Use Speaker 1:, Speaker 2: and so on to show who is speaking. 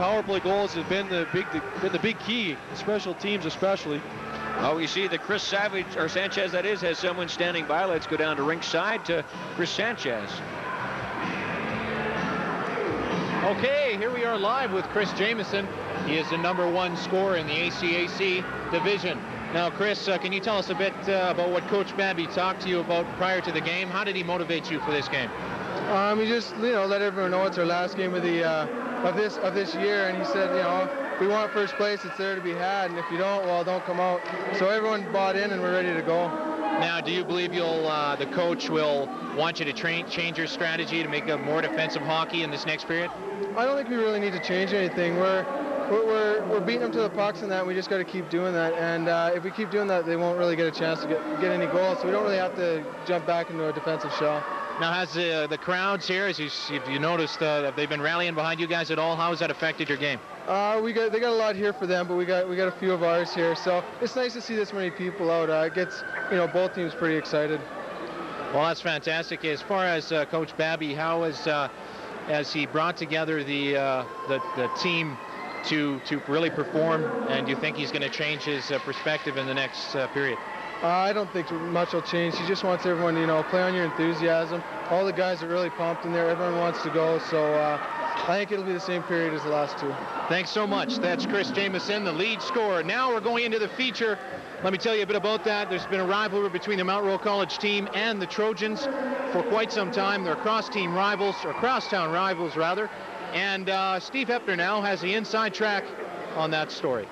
Speaker 1: power play goals have been the big the, been the big key, special teams especially.
Speaker 2: Oh, we see that Chris Savage, or Sanchez that is, has someone standing by. Let's go down to rink side to Chris Sanchez.
Speaker 3: Okay, here we are live with Chris Jamieson. He is the number one scorer in the ACAC division. Now, Chris, uh, can you tell us a bit uh, about what Coach Babby talked to you about prior to the game? How did he motivate you for this game?
Speaker 4: Um, he just, you know, let everyone know it's our last game of the uh, of this of this year, and he said, you know, if we want first place, it's there to be had, and if you don't, well, don't come out. So everyone bought in, and we're ready to go.
Speaker 3: Now, do you believe you'll uh, the coach will want you to train, change your strategy to make a more defensive hockey in this next period?
Speaker 4: I don't think we really need to change anything. We're we're, we're, we're beating them to the pucks and that. We just got to keep doing that. And uh, if we keep doing that, they won't really get a chance to get, get any goals. So we don't really have to jump back into a defensive shell.
Speaker 3: Now, has uh, the crowds here, as you, if you noticed, uh, have they been rallying behind you guys at all? How has that affected your game?
Speaker 4: Uh, we got they got a lot here for them, but we got we got a few of ours here. So it's nice to see this many people out. Uh, it gets you know both teams pretty excited.
Speaker 3: Well, that's fantastic. As far as uh, Coach Babby, how has uh, as he brought together the uh, the, the team to to really perform, and do you think he's going to change his uh, perspective in the next uh, period?
Speaker 4: Uh, I don't think much will change. He just wants everyone, you know, play on your enthusiasm. All the guys are really pumped in there. Everyone wants to go. So uh, I think it'll be the same period as the last two.
Speaker 3: Thanks so much. That's Chris Jamieson, the lead scorer. Now we're going into the feature. Let me tell you a bit about that. There's been a rivalry between the Mount Royal College team and the Trojans for quite some time. They're cross-team rivals, or cross-town rivals, rather. And uh, Steve Hepner now has the inside track on that story.